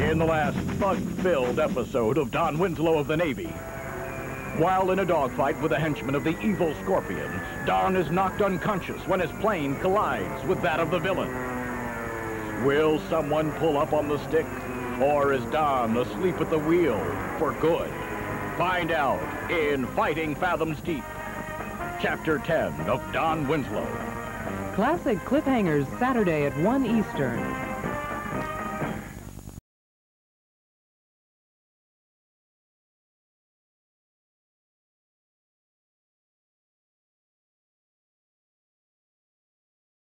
In the last bug-filled episode of Don Winslow of the Navy, while in a dogfight with a henchman of the evil Scorpion, Don is knocked unconscious when his plane collides with that of the villain. Will someone pull up on the stick, or is Don asleep at the wheel for good? Find out in Fighting Fathoms Deep, Chapter 10 of Don Winslow. Classic Cliffhangers, Saturday at 1 Eastern.